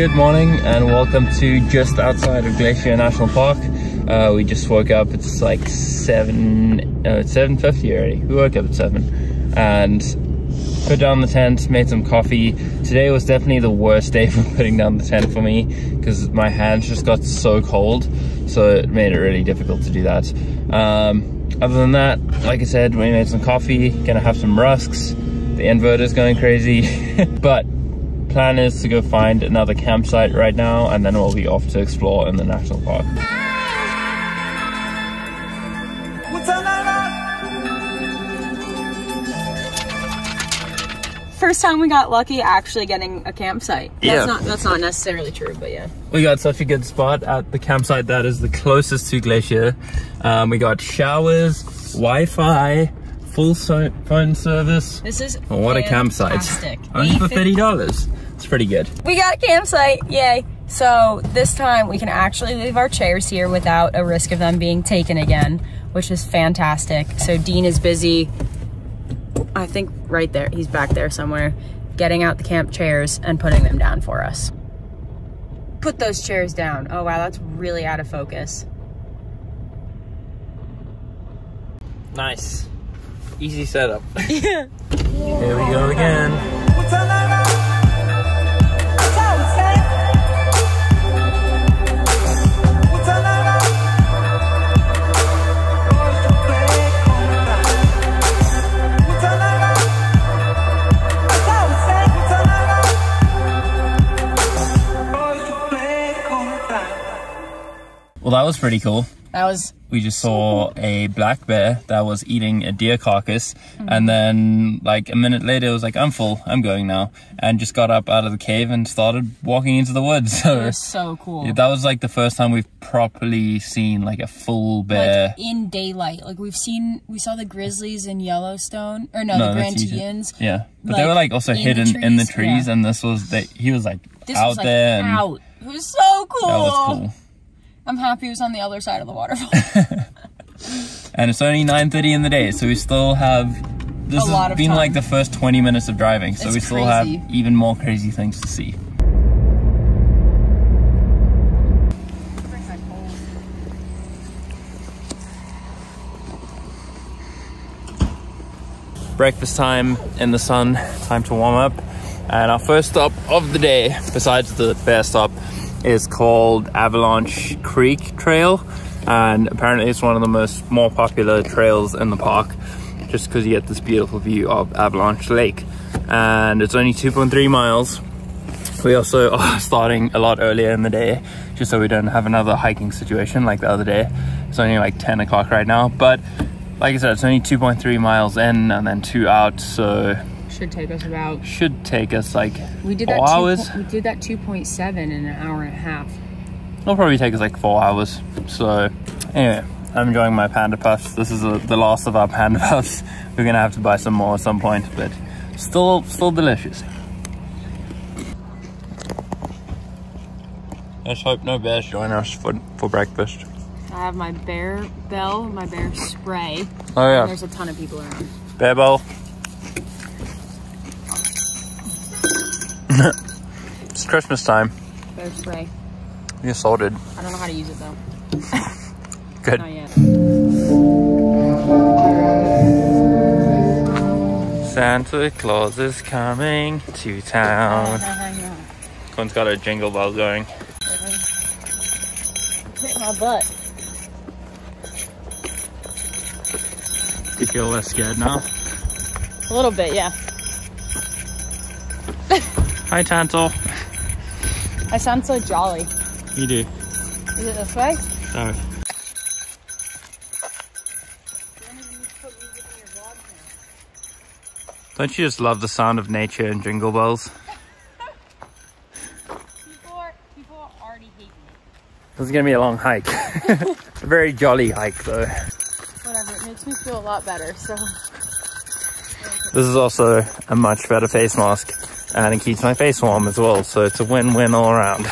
Good morning and welcome to just outside of Glacier National Park. Uh, we just woke up, it's like 7, uh, it's 7.50 already. We woke up at 7 and put down the tent, made some coffee. Today was definitely the worst day for putting down the tent for me because my hands just got so cold. So it made it really difficult to do that. Um, other than that, like I said, we made some coffee, gonna have some rusks. The inverter's going crazy, but plan is to go find another campsite right now and then we'll be off to explore in the national park. First time we got lucky actually getting a campsite. That's Yeah. not that's not necessarily true, but yeah. We got such a good spot at the campsite that is the closest to Glacier. Um, we got showers, Wi-Fi, full so phone service. This is what a campsite. Only for $30. It's pretty good. We got a campsite, yay. So this time we can actually leave our chairs here without a risk of them being taken again, which is fantastic. So Dean is busy, I think right there, he's back there somewhere, getting out the camp chairs and putting them down for us. Put those chairs down. Oh wow, that's really out of focus. Nice. Easy setup. Yeah. Here we go again. Well, that was pretty cool. That was we just saw a black bear that was eating a deer carcass mm-hmm. and then like a minute later it was like i'm full i'm going now and just got up out of the cave and started walking into the woods it so was so cool. yeah, that was like the first time we've properly seen like a full bear like in daylight. Like we've seen, we saw the grizzlies in Yellowstone, or no, No, the that's easy. Yeah but they were like, like also in the hidden in the trees, yeah. and this was they he was like This out was like there and out. It was so cool. that was cool I'm happy it was on the other side of the waterfall. and it's only 9:30 in the day so we still have this A has lot of been time. like the first 20 minutes of driving so It's we still have even more crazy things to see breakfast time in the sun, time to warm up. And our first stop of the day, besides the bear stop, is called Avalanche Creek Trail. And apparently it's one of the most more popular trails in the park just because you get this beautiful view of Avalanche Lake. And it's only 2.3 miles. We also are starting a lot earlier in the day just so we don't have another hiking situation like the other day. It's only like 10 o'clock right now, but like I said, it's only 2.3 miles in and then two out, so Should take us about. should take us like We did four that. hours. Two, we did that 2.7 in an hour and a half. It'll probably take us like four hours. So anyway, I'm enjoying my panda puffs. This is uh the last of our panda puffs. We're gonna have to buy some more at some point, but still, still delicious. Let's hope no bears join us for for breakfast. I have my bear bell, my bear spray. Oh And yeah, there's a ton of people around. bear bowl. Christmas time. Spray. You're sorted. I don't know how to use it though. Good. Not yet. Santa Claus is coming to town. Quinn's got a jingle bell going. Hit my butt. You feel less scared now? A little bit, yeah. Hi, Tantal. I sound so jolly. You do. Is it this way? No. Don't you just love the sound of nature and jingle bells? People, are, people already hate me. This is gonna be a long hike. a very jolly hike, though. Whatever, it makes me feel a lot better, so. This is also a much better face mask, and it keeps my face warm as well, so it's a win-win all around.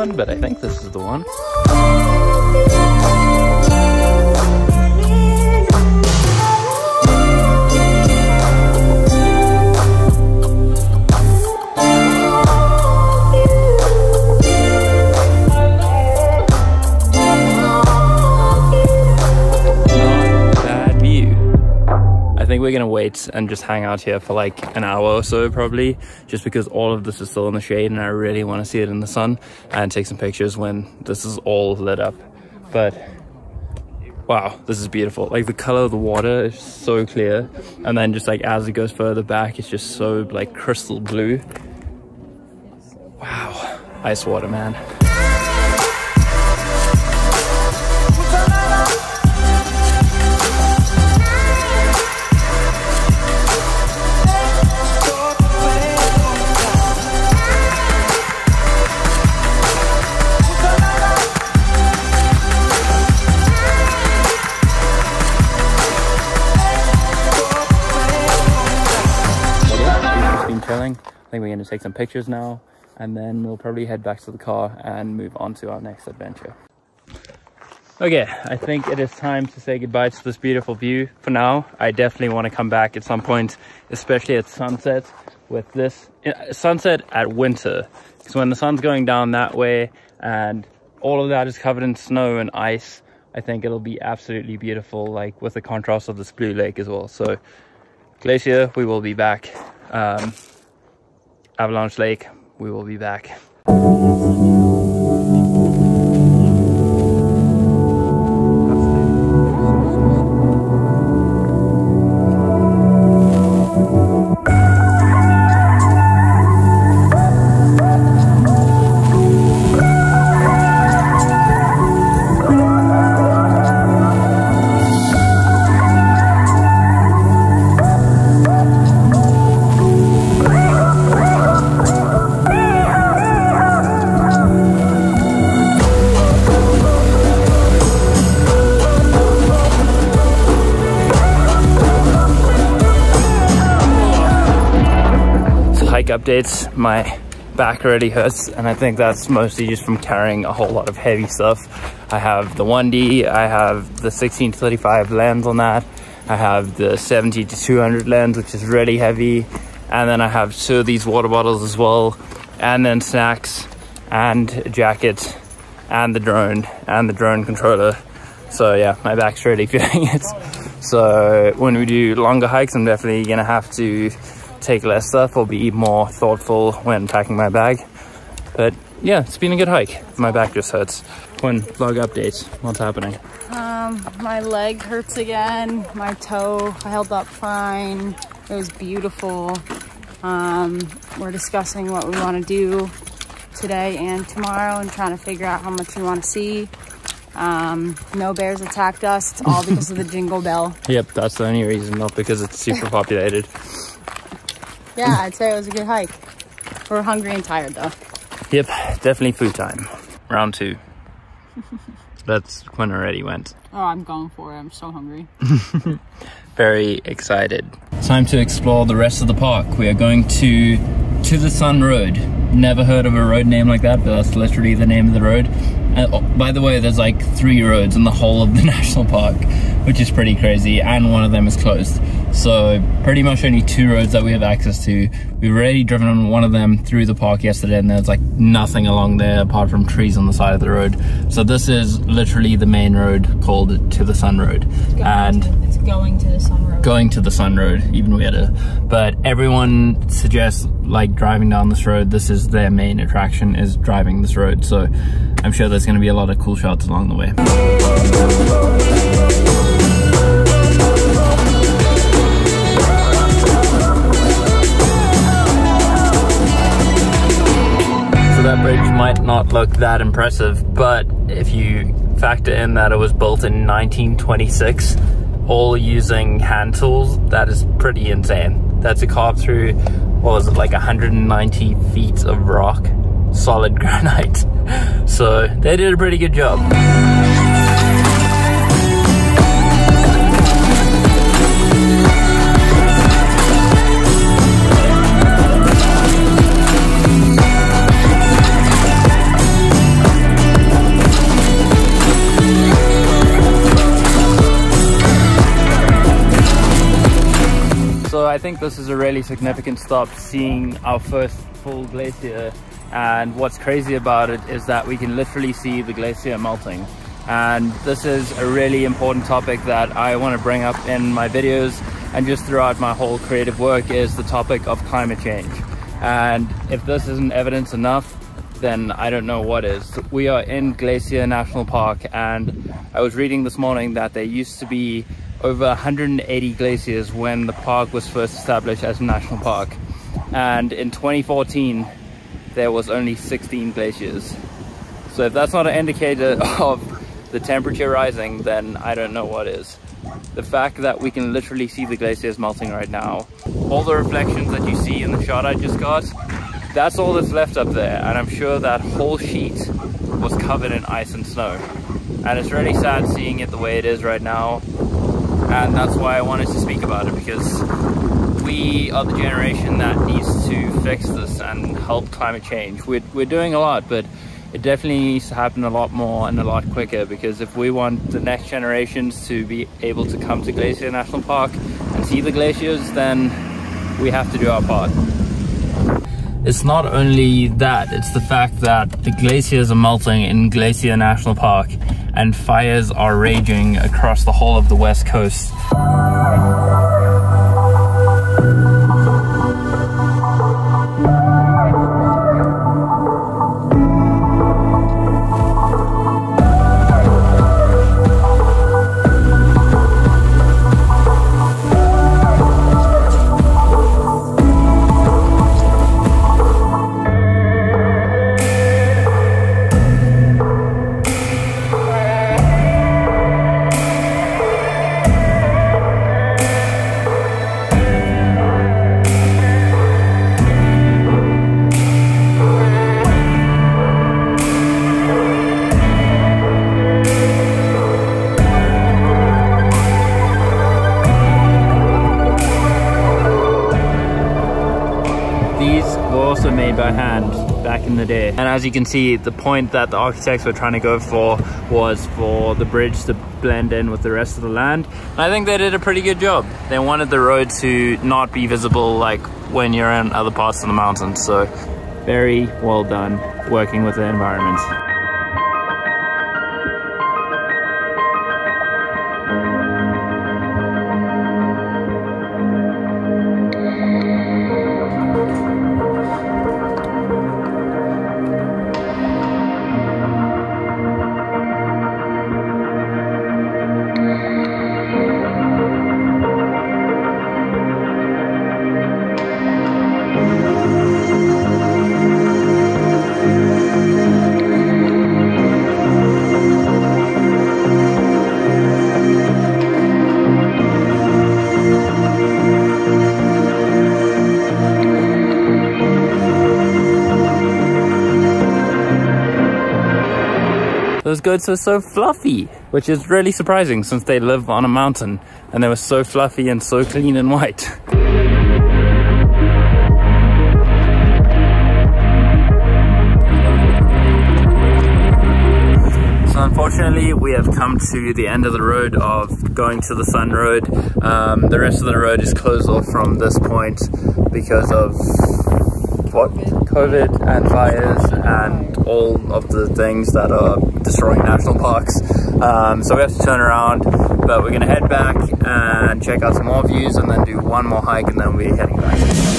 One, but I think this is the one. Wait and just hang out here for like an hour or so probably just because all of this is still in the shade and I really want to see it in the sun and take some pictures when this is all lit up. But wow this is beautiful. Like the color of the water is so clear and then just like as it goes further back it's just so like crystal blue. Wow ice water man I think we're going to take some pictures now and then we'll probably head back to the car and move on to our next adventure. Okay, I think it is time to say goodbye to this beautiful view for now. I definitely want to come back at some point, especially at sunset with this uh, sunset at winter. Because when the sun's going down that way and all of that is covered in snow and ice, I think it'll be absolutely beautiful, like with the contrast of this blue lake as well. So Glacier, we will be back. Um, Avalanche Lake. We will be back. Updates, my back already hurts and I think that's mostly just from carrying a whole lot of heavy stuff. I have the 1D, I have the 16 to 35 lens on that, I have the 70 to 200 lens which is really heavy and then I have two of these water bottles as well and then snacks and a jacket and the drone and the drone controller. So yeah, my back's really feeling it. So when we do longer hikes, I'm definitely gonna have to take less stuff or be more thoughtful when packing my bag. But yeah, it's been a good hike. My back just hurts. When vlog updates, what's happening? Um, my leg hurts again. My toe I held up fine. It was beautiful. Um, we're discussing what we want to do today and tomorrow and trying to figure out how much we want to see. Um, no bears attacked us. It's all because of the jingle bell. Yep, that's the only reason, not because it's super populated. Yeah, I'd say it was a good hike. We're hungry and tired though. Yep, definitely food time. Round two. That's when already went. Oh, I'm going for it. I'm so hungry. Very excited. Time to explore the rest of the park. We are going to to the Sun Road. Never heard of a road name like that, but that's literally the name of the road. And oh, by the way, there's like three roads in the whole of the national park, which is pretty crazy, and one of them is closed. So pretty much only two roads that we have access to. We've already driven on one of them through the park yesterday and there's like nothing along there apart from trees on the side of the road. So this is literally the main road called To the Sun Road. It's and to, it's going to the Sun Road. Going to the Sun Road, even weirder. But everyone suggests like driving down this road, this is their main attraction is driving this road. So I'm sure there's gonna be a lot of cool shots along the way. Bridge might not look that impressive, but if you factor in that it was built in 1926, all using hand tools, that is pretty insane. That's a carve through, what was it, like 190 feet of rock, solid granite. So they did a pretty good job. Think this is a really significant stop seeing our first full glacier. And what's crazy about it is that we can literally see the glacier melting. And this is a really important topic that I want to bring up in my videos and just throughout my whole creative work is the topic of climate change. And if this isn't evidence enough then I don't know what is. We are in Glacier National Park and I was reading this morning that there used to be over 180 glaciers when the park was first established as a national park and in 2014 there was only 16 glaciers. So if that's not an indicator of the temperature rising, then I don't know what is. The fact that we can literally see the glaciers melting right now, all the reflections that you see in the shot I just got, that's all that's left up there. And I'm sure that whole sheet was covered in ice and snow. And it's really sad seeing it the way it is right now. And that's why I wanted to speak about it because we are the generation that needs to fix this and help climate change. We're, we're doing a lot, but it definitely needs to happen a lot more and a lot quicker because if we want the next generations to be able to come to Glacier National Park and see the glaciers, then we have to do our part. It's not only that, it's the fact that the glaciers are melting in Glacier National Park and fires are raging across the whole of the west coast. Day. And as you can see, the point that the architects were trying to go for was for the bridge to blend in with the rest of the land. And I think they did a pretty good job. They wanted the road to not be visible like when you're in other parts of the mountains. So very well done working with the environment. Those goats were so fluffy, which is really surprising since they live on a mountain and they were so fluffy and so clean and white. So unfortunately we have come to the end of the road of going to the Sun Road. Um, the rest of the road is closed off from this point because of COVID and fires and all of the things that are destroying national parks. Um, so we have to turn around, but we're gonna head back and check out some more views and then do one more hike and then we're heading back.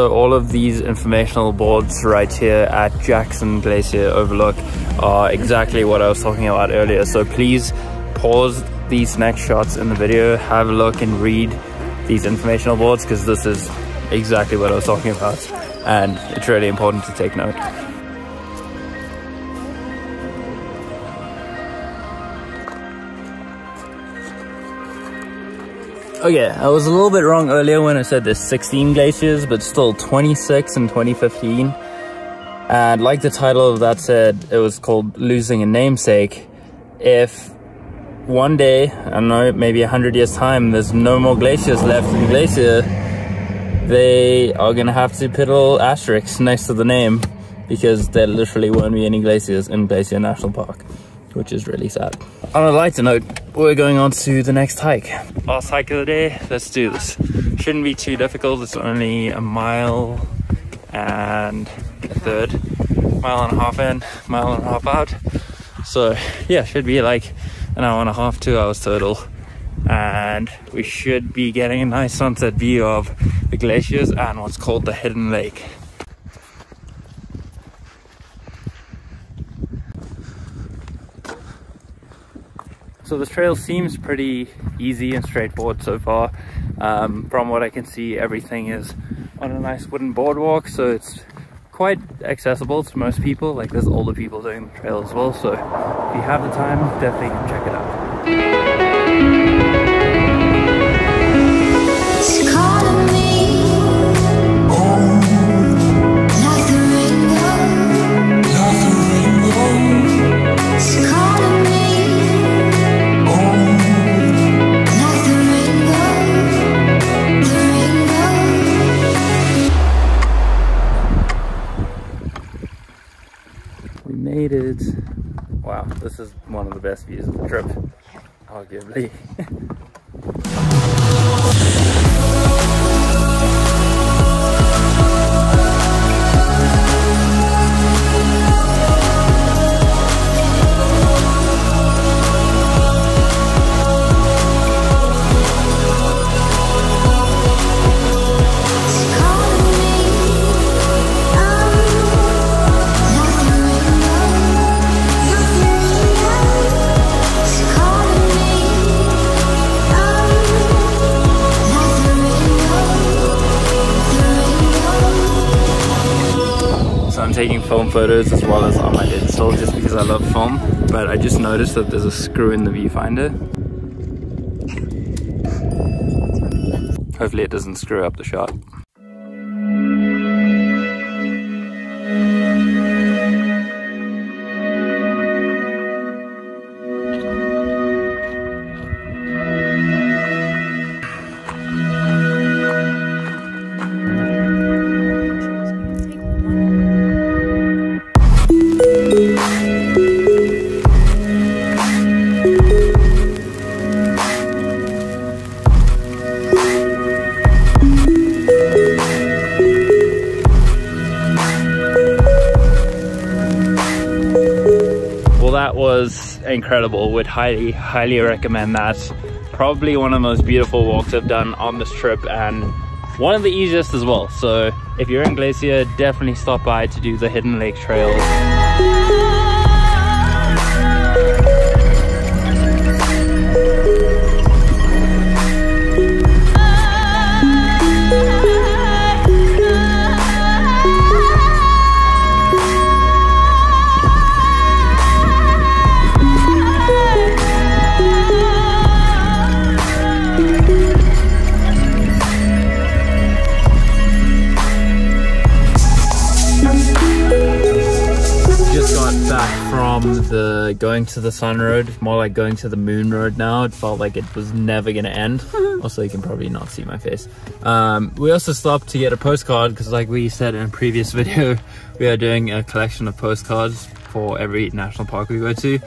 So all of these informational boards right here at Jackson Glacier Overlook are exactly what I was talking about earlier. So please pause these next shots in the video, have a look and read these informational boards because this is exactly what I was talking about and it's really important to take note. Oh, okay, I was a little bit wrong earlier when I said there's 16 glaciers, but still 26 in 2015. And like the title of that said, it was called Losing a Namesake. If one day, I don't know, maybe a hundred years time, there's no more glaciers left in Glacier, they are gonna have to put a little asterisk next to the name because there literally won't be any glaciers in Glacier National Park, which is really sad. On a lighter note, we're going on to the next hike. Last hike of the day, let's do this. Shouldn't be too difficult, it's only a mile and a third, mile and a half in, mile and a half out. So yeah, should be like an hour and a half, two hours total. And we should be getting a nice sunset view of the glaciers and what's called the Hidden Lake. So this trail seems pretty easy and straightforward so far. Um, from what I can see, everything is on a nice wooden boardwalk, so it's quite accessible to most people. Like there's older people doing the trail as well, so if you have the time, definitely check it out. Wow, this is one of the best views of the trip, arguably. I'm taking film photos as well as on my digital just because I love film. But I just noticed that there's a screw in the viewfinder. Hopefully it doesn't screw up the shot. Well, that was incredible. Would highly, highly recommend that. Probably one of the most beautiful walks I've done on this trip and one of the easiest as well. So if you're in Glacier, definitely stop by to do the Hidden Lake Trail. From the going to the sun road more like going to the moon road now it felt like it was never gonna end. Also you can probably not see my face. Um, we also stopped to get a postcard because like we said in a previous video we are doing a collection of postcards for every national park we go to.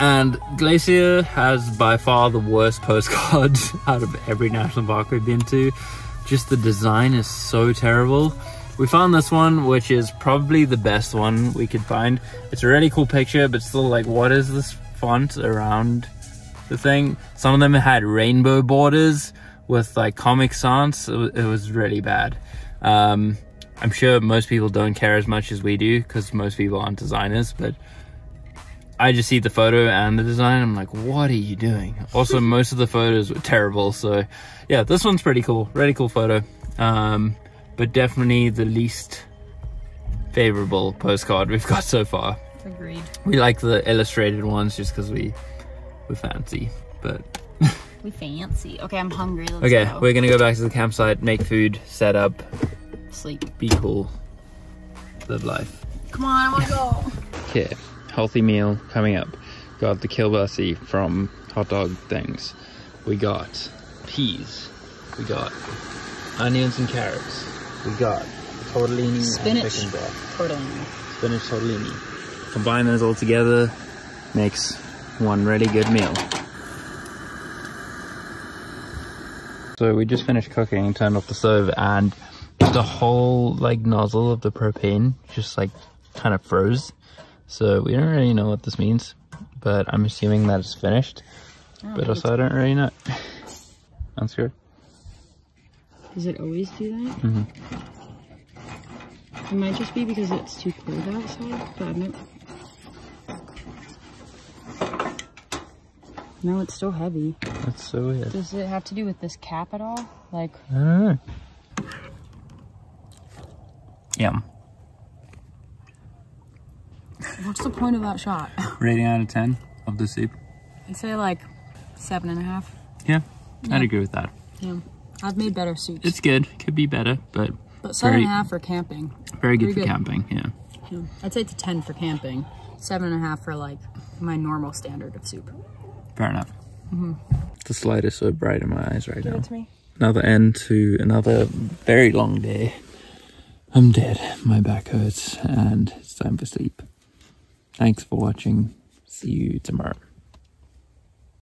And glacier has by far the worst postcards out of every national park we've been to. Just the design is so terrible we found this one, which is probably the best one we could find. It's a really cool picture, but still like, what is this font around the thing? Some of them had rainbow borders with like Comic Sans. It was really bad. Um, I'm sure most people don't care as much as we do because most people aren't designers, but I just see the photo and the design. I'm like, what are you doing? Also, most of the photos were terrible. So, yeah, this one's pretty cool. Really cool photo. Um, but definitely the least favorable postcard we've got so far. Agreed. We like the illustrated ones just because we we fancy. But We fancy. Okay, I'm hungry. Let's okay, go. we're gonna go back to the campsite, make food, set up, Sleep. be cool, live life. Come on, I wanna go. Okay, healthy meal coming up. Got the kielbasa from hot dog things. We got peas. We got onions and carrots. We got tortellini Spinach. and. Totally. Spinach tortellini. Combine those all together, makes one really good meal. So we just finished cooking, turned off the stove, and the whole like nozzle of the propane just like kind of froze. So we don't really know what this means, but I'm assuming that it's finished. Oh, but also I don't really know. Unsure. Does it always do that? Mhm. It might just be because it's too cold outside, but I'm not... No, it's still heavy. That's so weird. Does it have to do with this cap at all? Like, I don't know. Yum. what's the point of that shot? Rating out of 10 of the soup. I'd say like seven and a half. Yeah, Yeah. I'd agree with that. Yeah. I've made better soups. It's good. Could be better, but but seven and a half for camping. very good Pretty for good. camping. Yeah. Yeah. I'd say it's a 10 for camping. Seven and a half for like my normal standard of soup. Fair enough. Mm-hmm. The light is so bright in my eyes right now. to me. Another end to another very long day. I'm dead. My back hurts and it's time for sleep. Thanks for watching. See you tomorrow.